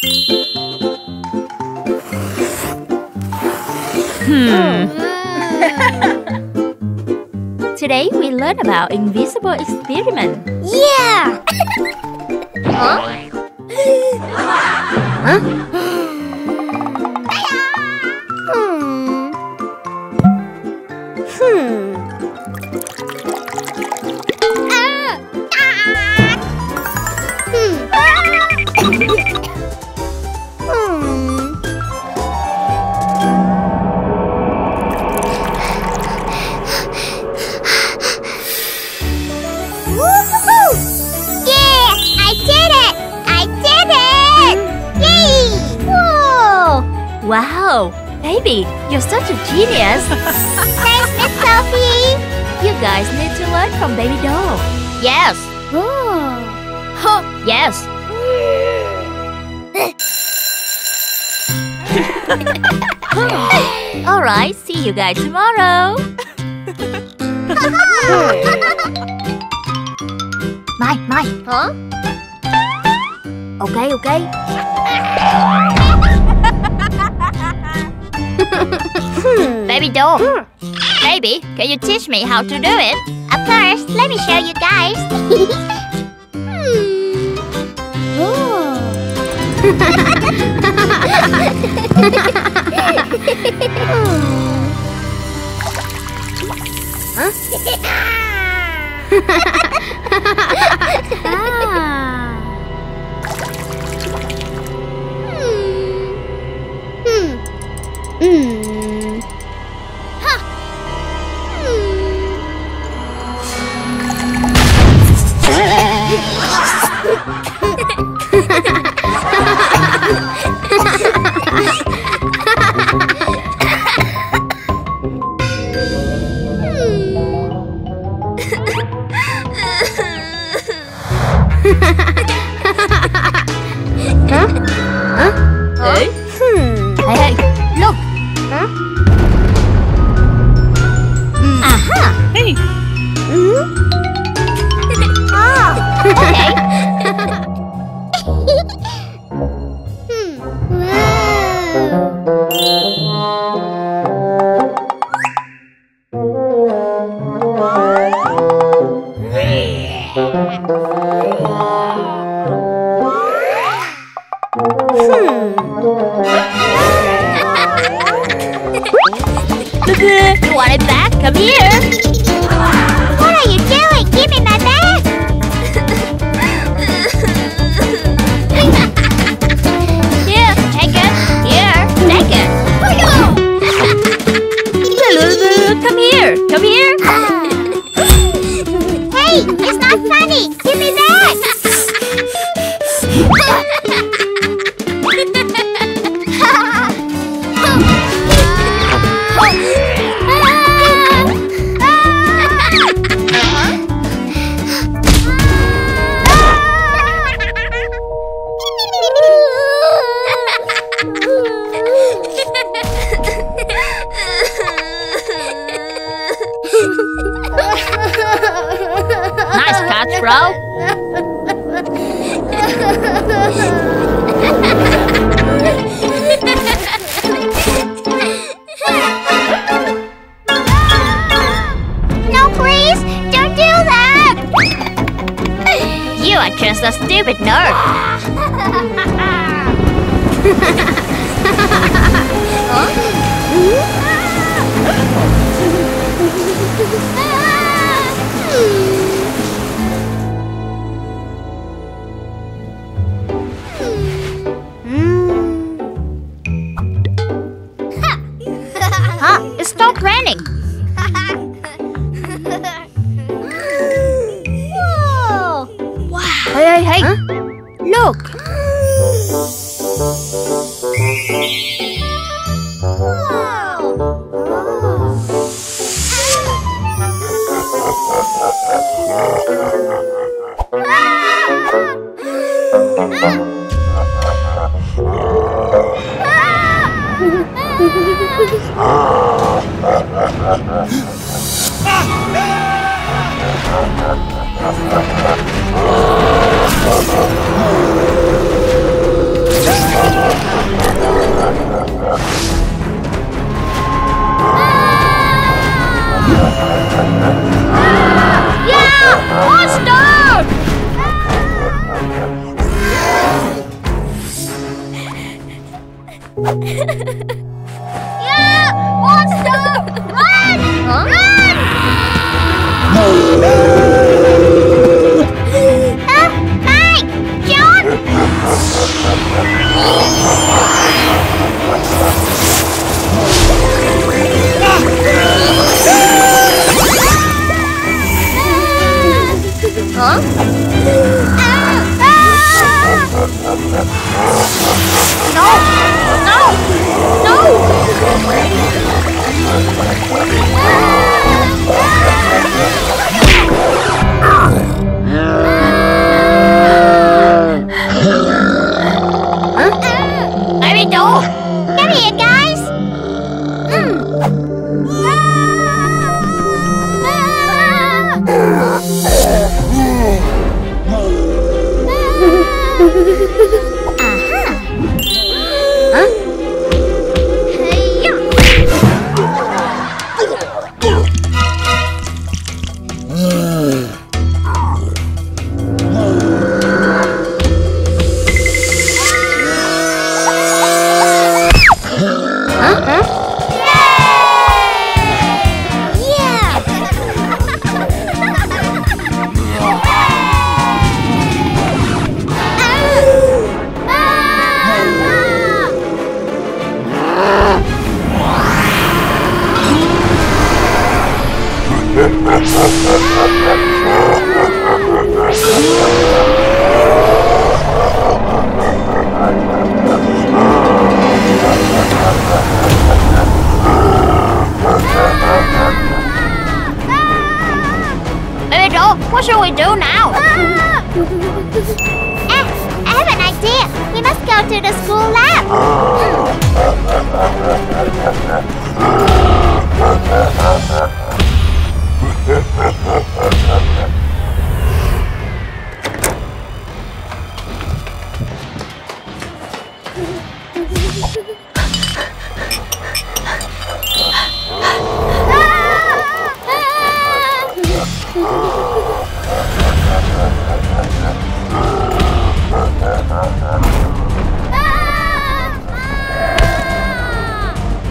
Hmm. Today we learn about invisible experiment. Yeah! huh? huh? You're such a genius! Thanks, Miss Sophie! You guys need to learn from Baby Doll. Yes! Oh. Huh, yes. Alright, see you guys tomorrow. Mai, Mai. Huh? Okay, okay. Baby Doll. Baby, can you teach me how to do it? Of course, let me show you guys. hmm. ah. Hmm. Look. Ah!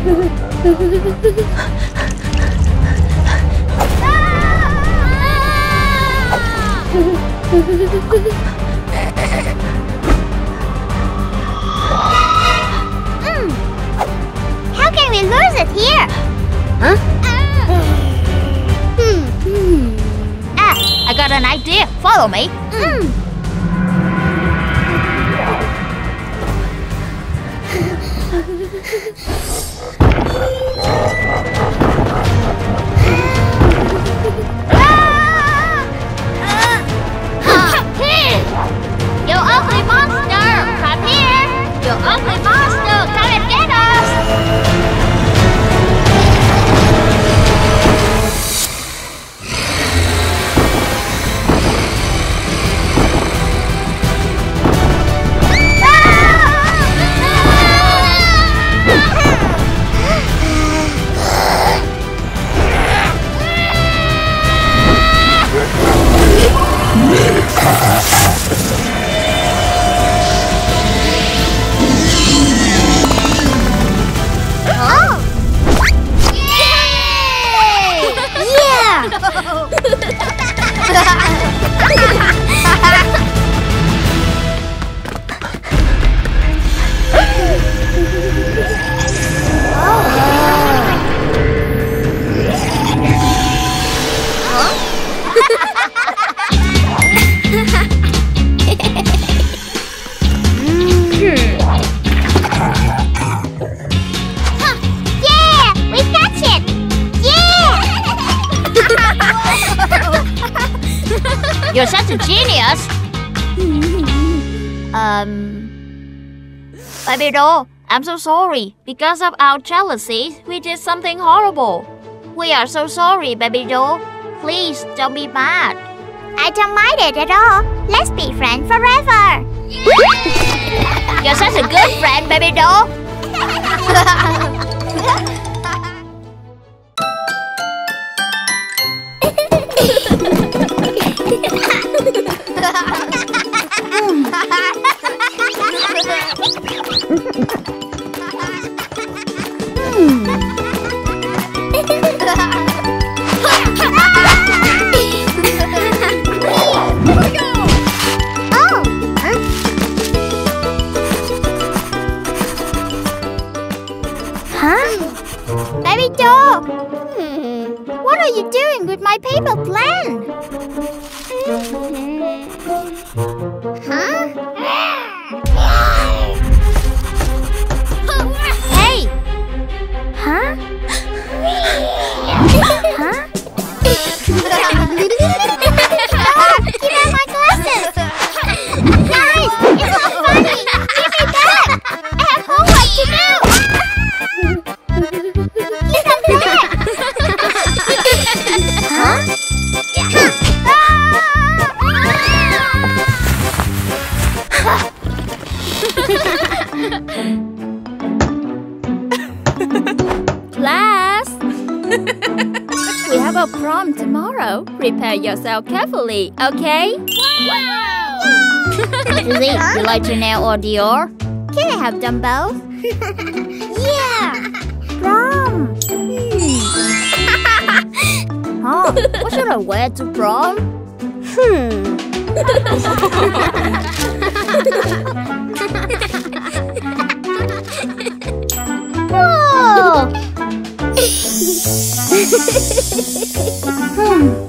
Mm. How can we lose it here? Huh? Hmm. Ah, I got an idea. Follow me. Mm. Ugly monster! Come and get us! I'm so sorry. Because of our jealousy, we did something horrible. We are so sorry, baby doll. Please don't be mad. I don't mind it at all. Let's be friends forever. You're such a good friend, baby doll. Paper plan? Prepare yourself carefully, okay? Susie, you like Chanel or Dior? Can I have them both? yeah! Prom! Huh? What should I wear to prom? Hmm. Whoa! Huh?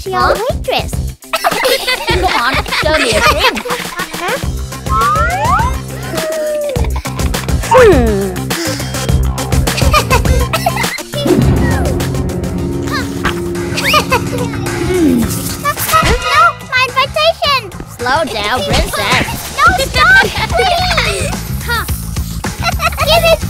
Think she's a waitress. Come on, show me a drink. no, my invitation. Slow down, princess. No, stop, please. Give it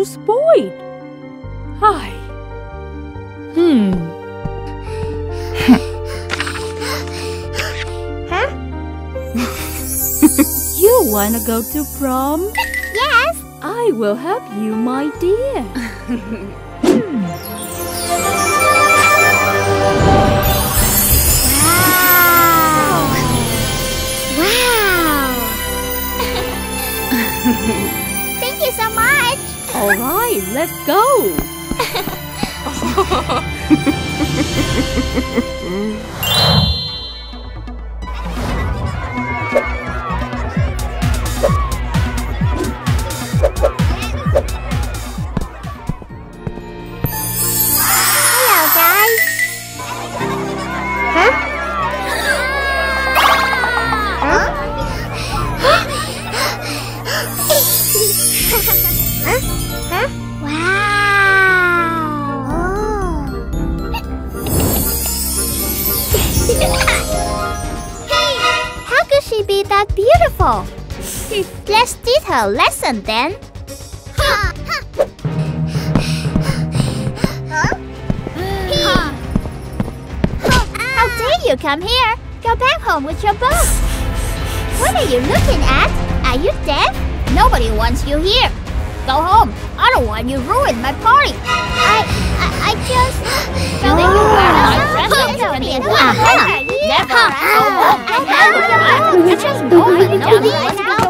Are spoiled. Hi. Hmm. huh? you wanna go to prom? Yes. I will help you, my dear. Wow. Wow. All right, let's go. Hello, Let's lesson then. How dare you come here? Go back home with your book. What are you looking at? Are you deaf? Nobody wants you here. Go home. I don't want you ruin my party. I, I, I just. You my dress Wow. up to me. Uh-huh. Never. Go home. I just I know you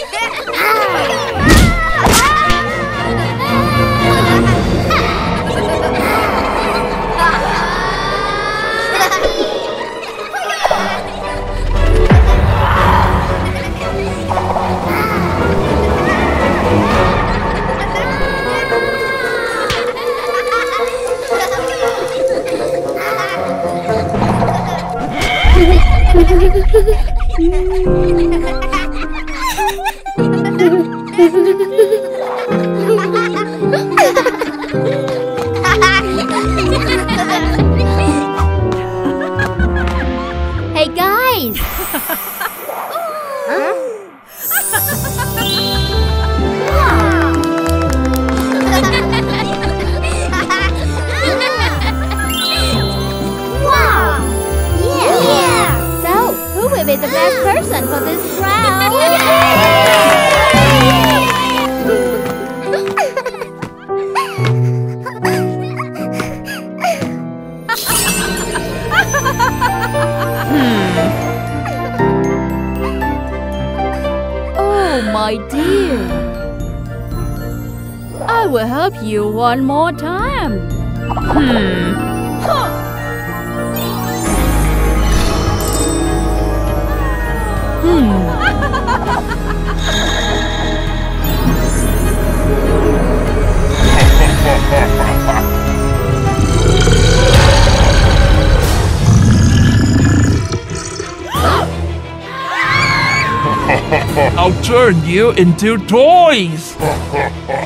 one more time. Hmm. I'll turn you into toys.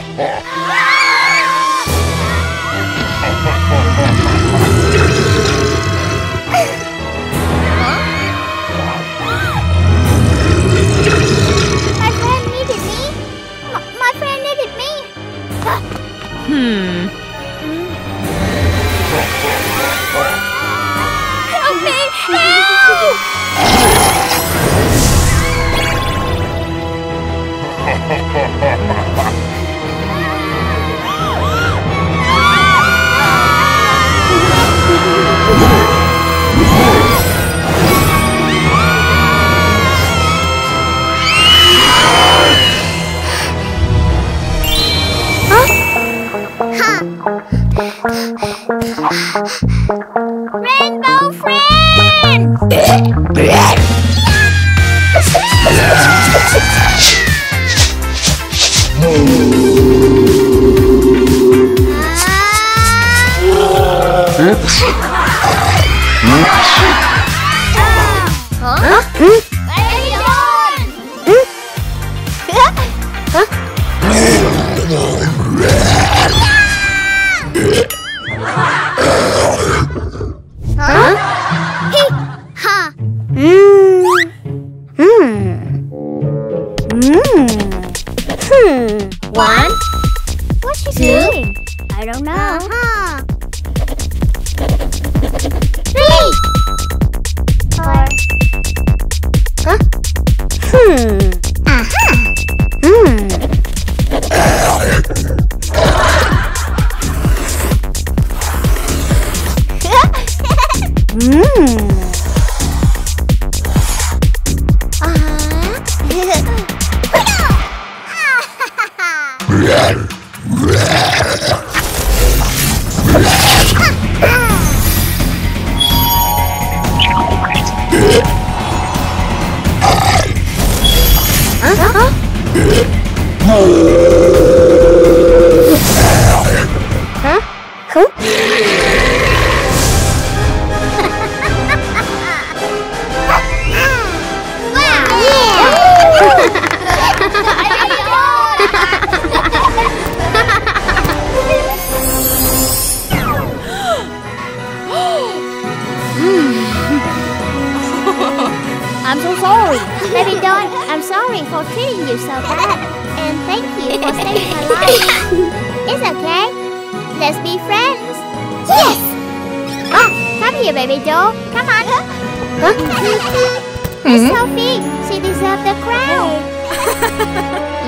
Miss hmm? Sophie, she deserved the crown.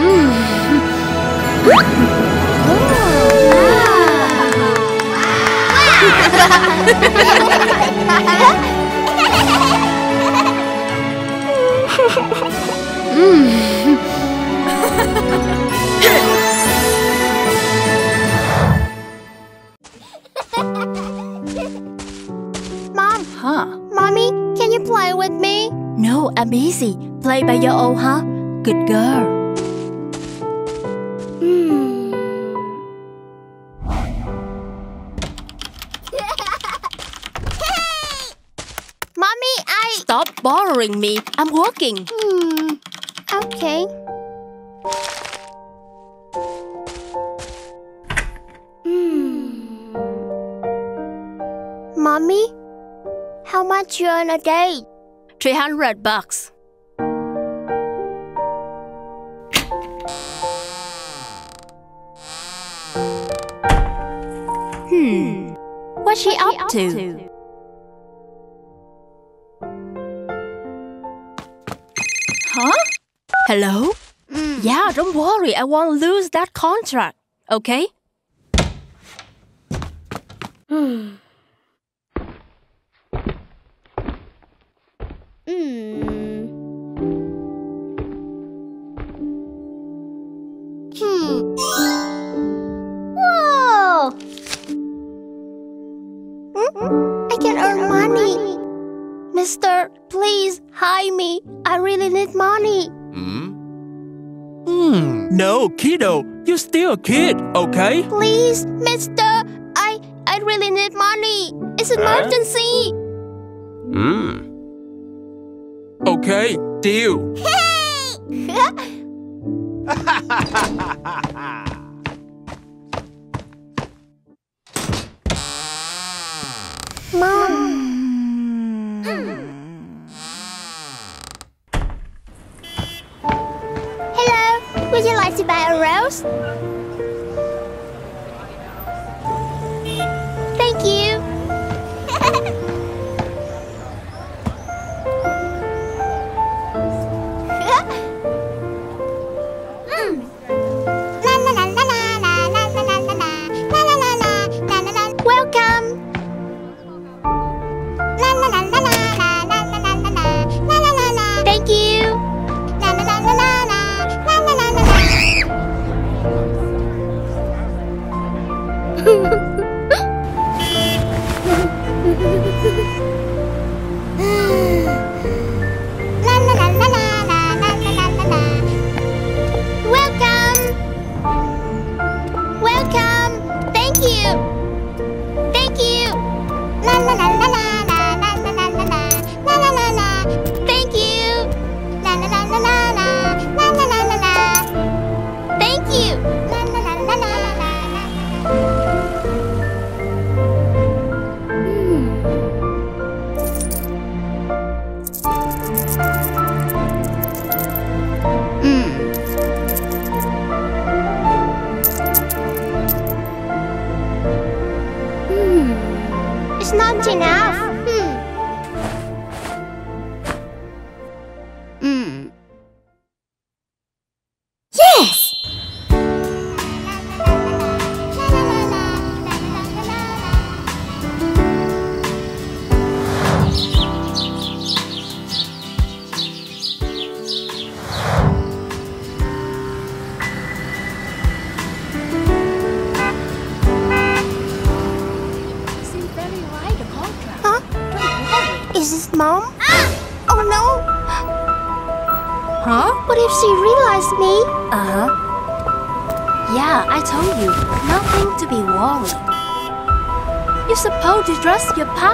mm. oh. Wow. mm. I'm busy. Play by your own, huh? Good girl. Hmm. Mommy, I. Stop bothering me. I'm working. Hmm. Okay. Hmm. Mommy, how much you earn a day? 300 bucks. Hmm. What's she up to? Huh? Hello? Mm. Yeah, don't worry. I won't lose that contract. Okay? Hmm. Hmm. Whoa! Hmm? I can earn money. Mister, please hire me. I really need money. Hmm. Hmm. No, kiddo. You're still a kid, okay? Please, Mister. I I really need money. It's an emergency. Okay, deal. Mom. Hello. Would you like to buy a rose?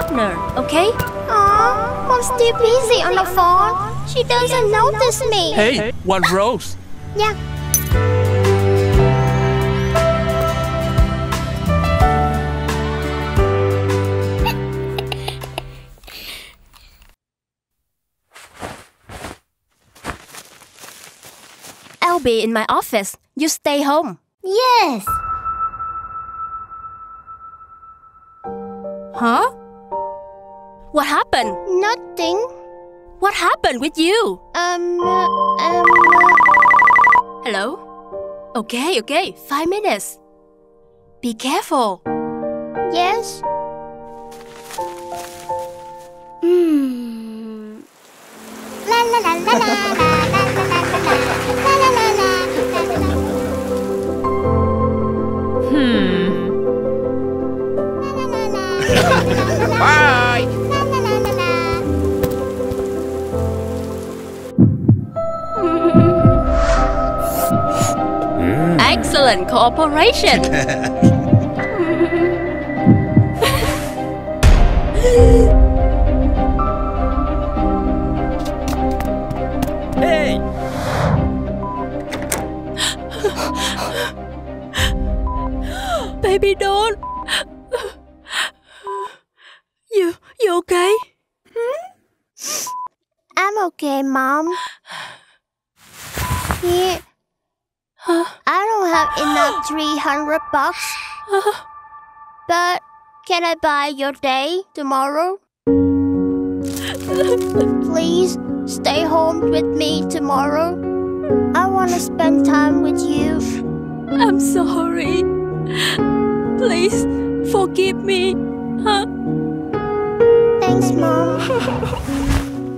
Partner, okay? Aw, mom's still busy on the phone. She doesn't notice me. Hey, one rose. Yeah. I'll be in my office. You stay home. Yes. Huh? What happened? Nothing. What happened with you? Um, uh, um. Hello? Okay, okay, five minutes. Be careful. Yes. Hmm. La la la la la la. Hmm. Bye. Excellent cooperation. have enough 300 bucks. But can I buy your day tomorrow? Please stay home with me tomorrow. I want to spend time with you. I'm sorry. Please forgive me. Huh? Thanks, Mom.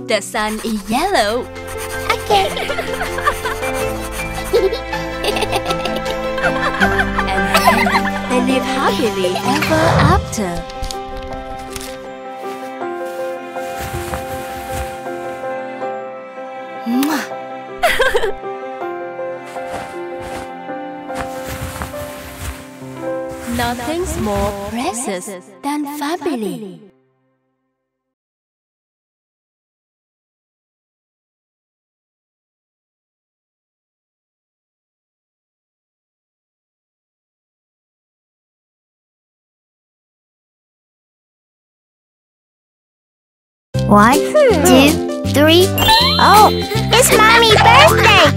The sun is yellow. Okay. live happily ever after. Nothing's more precious than family. One, two, three. Oh, it's Mommy's birthday.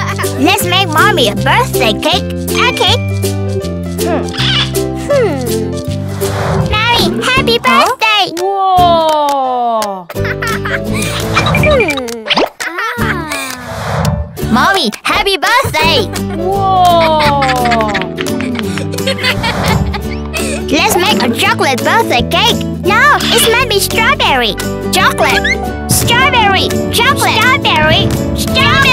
Let's make Mommy a birthday cake. Okay. Hmm. Hmm. Mommy, happy birthday. Whoa. Hmm. Mommy, happy birthday! Whoa. Let's make a chocolate birthday cake. No, it's maybe strawberry. Chocolate. Strawberry. Chocolate. Strawberry. Strawberry.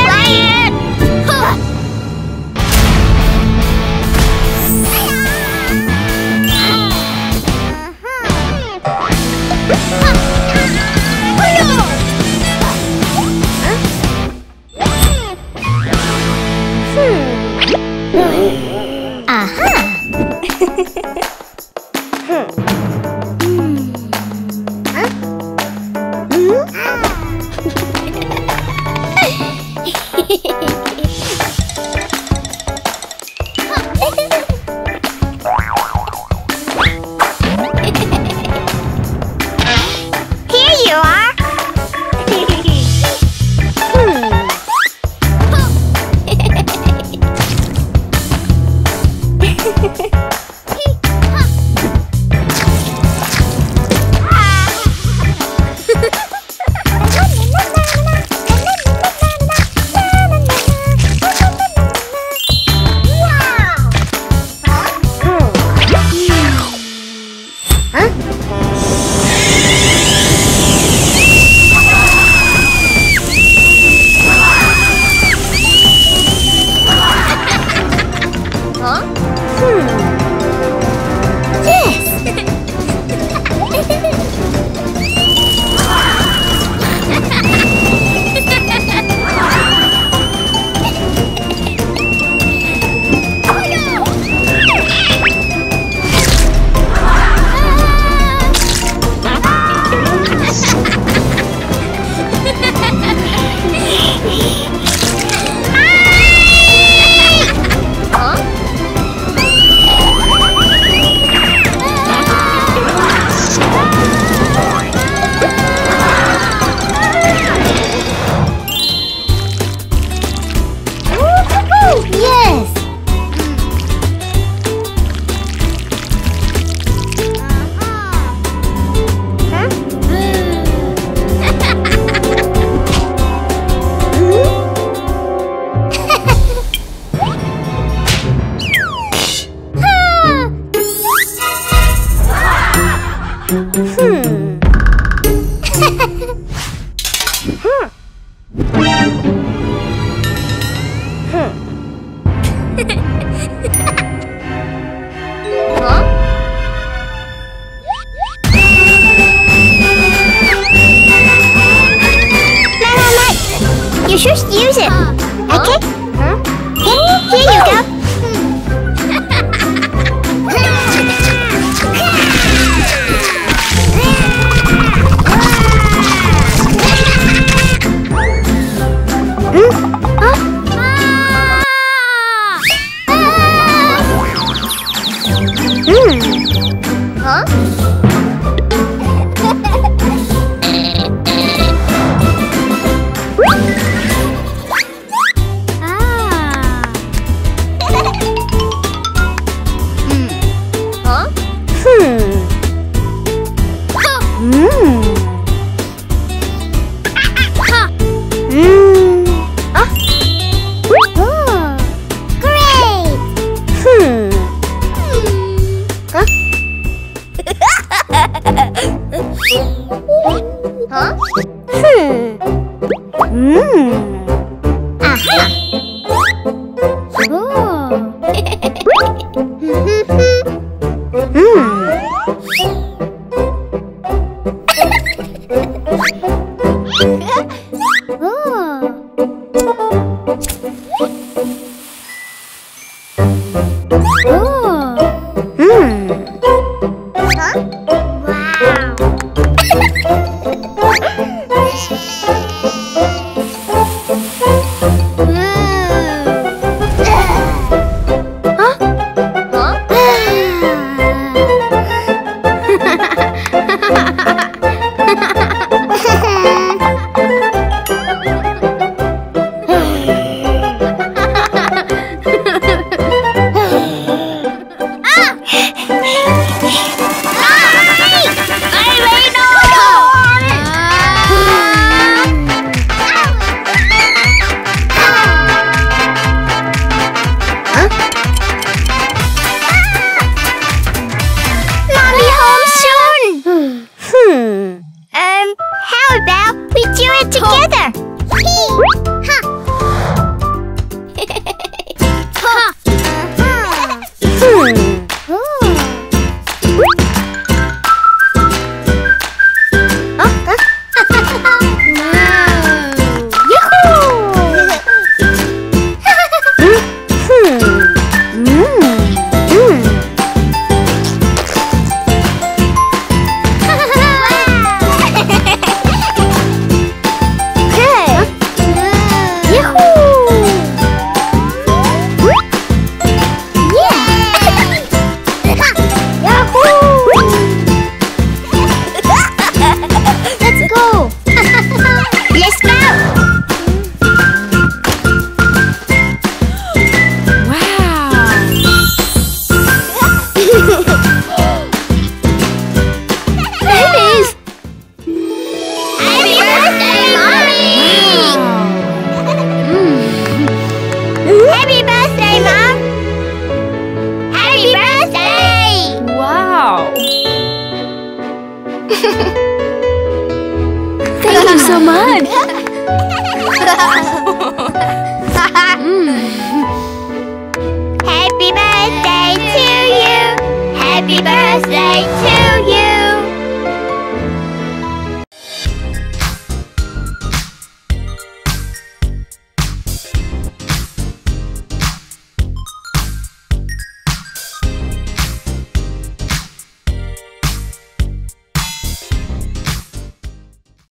ん